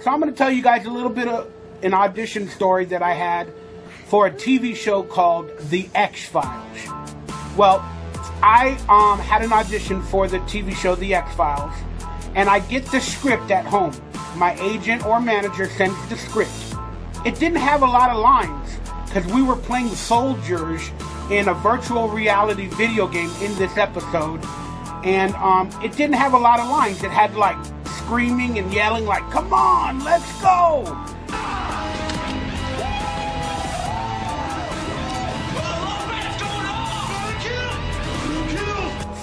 So I'm going to tell you guys a little bit of an audition story that I had for a TV show called The X Files. Well, I um, had an audition for the TV show The X Files, and I get the script at home. My agent or manager sends the script. It didn't have a lot of lines because we were playing soldiers in a virtual reality video game in this episode, and um, it didn't have a lot of lines. It had like screaming and yelling, like, "Come on, let's go!"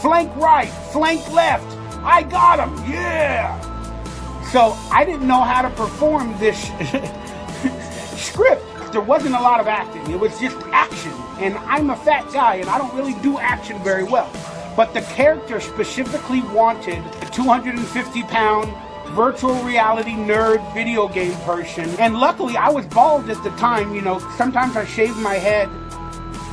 Flank right, flank left. I got him, yeah. So I didn't know how to perform this script. There wasn't a lot of acting. It was just action. And I'm a fat guy and I don't really do action very well. But the character specifically wanted a 250 pound virtual reality nerd video game person. And luckily I was bald at the time, you know, sometimes I shave my head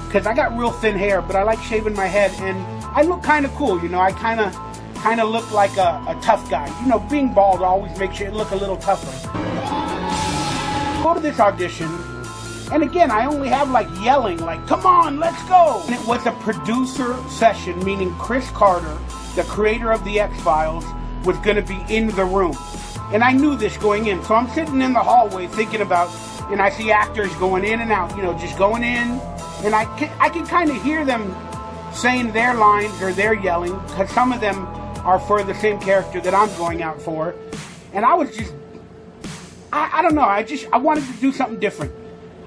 because I got real thin hair, but I like shaving my head and I look kind of cool, you know, I kind of kind of look like a, a tough guy. You know, being bald always makes you look a little tougher. Go to this audition, and again, I only have like yelling, like, come on, let's go. And it was a producer session, meaning Chris Carter, the creator of The X Files, was going to be in the room. And I knew this going in. So I'm sitting in the hallway thinking about, and I see actors going in and out, you know, just going in. And I can, I can kind of hear them saying their lines or they're yelling, because some of them are for the same character that I'm going out for. And I was just, I, I don't know, I just, I wanted to do something different.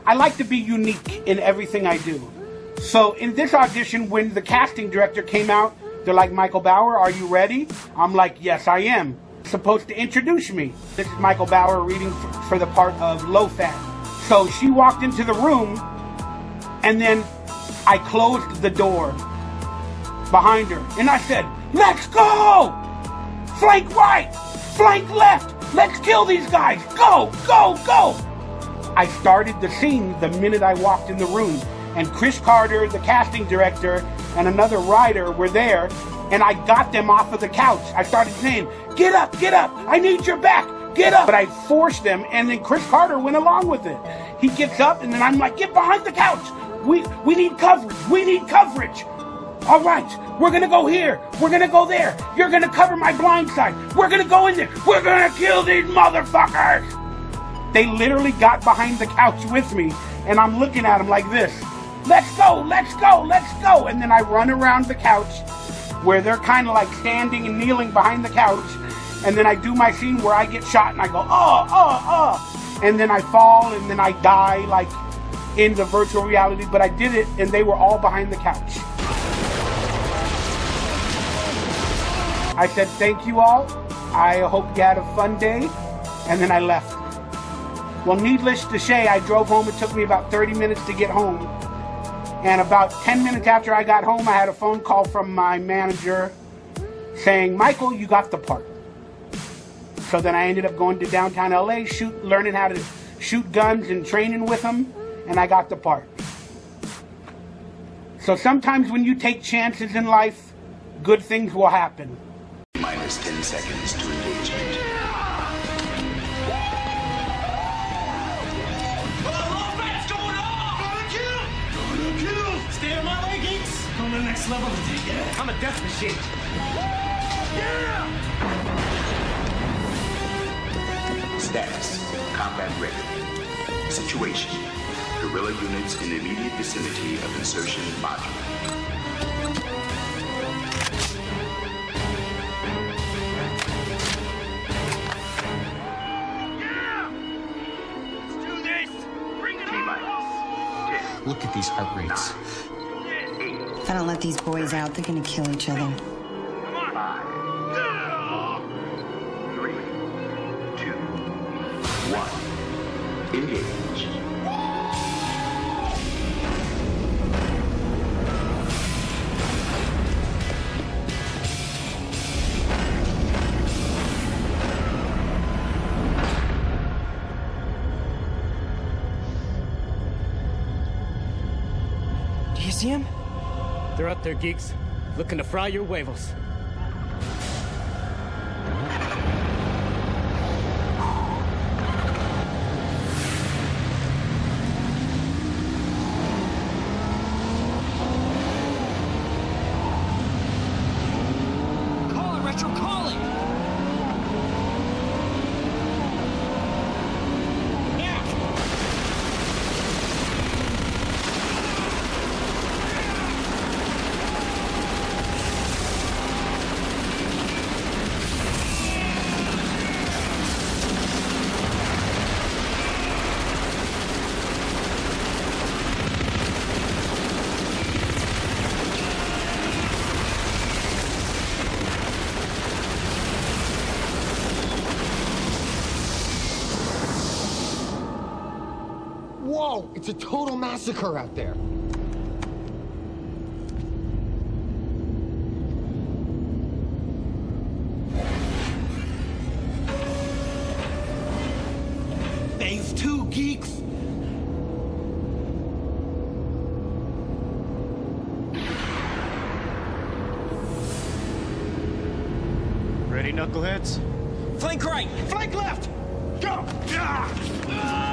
I like to be unique in everything I do. So in this audition, when the casting director came out, they're like, Michael Bower, are you ready? I'm like, yes, I am. Supposed to introduce me. This is Michael Bower reading for, the part of Lopat. So she walked into the room, and then I closed the door behind her, and I said, Let's go! Flank right! Flank left! Let's kill these guys! Go! Go! Go! I started the scene the minute I walked in the room, and Chris Carter, the casting director, and another writer were there, and I got them off of the couch. I started saying, Get up! Get up! I need your back! Get up! But I forced them, and then Chris Carter went along with it. He gets up, and then I'm like, Get behind the couch! We, we need coverage! We need coverage! All right, we're gonna go here. We're gonna go there. You're gonna cover my blind side. We're gonna go in there. We're gonna kill these motherfuckers. They literally got behind the couch with me, and I'm looking at them like this. Let's go, let's go, let's go. And then I run around the couch where they're kind of like standing and kneeling behind the couch. And then I do my scene where I get shot and I go, oh, oh, oh. And then I fall and then I die like in the virtual reality. But I did it and they were all behind the couch. I said, thank you all. I hope you had a fun day. And then I left. Well, needless to say, I drove home. It took me about 30 minutes to get home. And about 10 minutes after I got home, I had a phone call from my manager saying, Michael, you got the part. So then I ended up going to downtown LA, shoot, learning how to shoot guns and training with them, and I got the part. So sometimes when you take chances in life, good things will happen minus 10 seconds to. On the next level, yeah. I'm a death machine. Yeah! Status: Combat ready. Situation: Guerrilla units in immediate vicinity of insertion module. Yeah. Let's do this. Bring the team out. Look at these heart rates. If I don't let these boys out, they're gonna kill each other. Five, three, two, one. Engage. Do you see him? They're up there, geeks. Looking to fry your huevos. It's a total massacre out there. Phase two, geeks. Ready, knuckleheads? Flank right. Flank left. Go. Ah.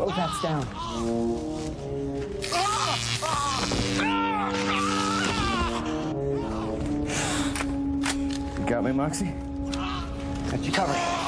Lopat's down. You Got me, Moxie? Got you covered.